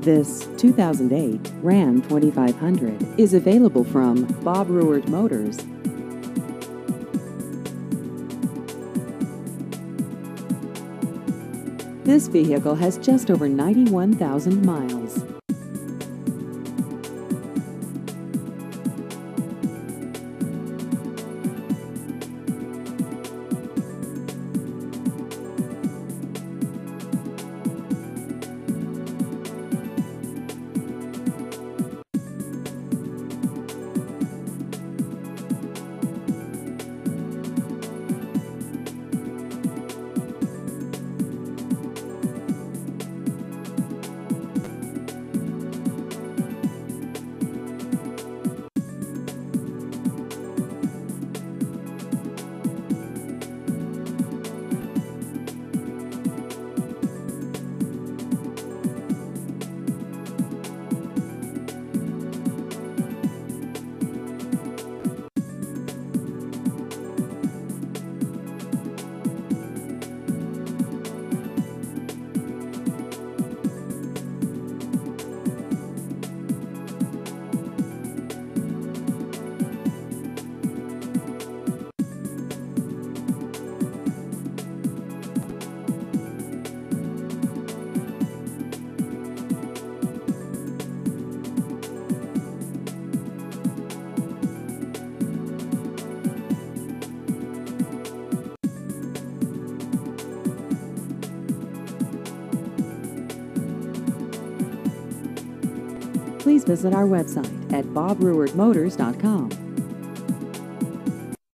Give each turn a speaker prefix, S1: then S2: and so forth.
S1: This 2008 Ram 2500 is available from Bob Ruwart Motors. This vehicle has just over 91,000 miles. Please visit our website at bobruwartmotors.com.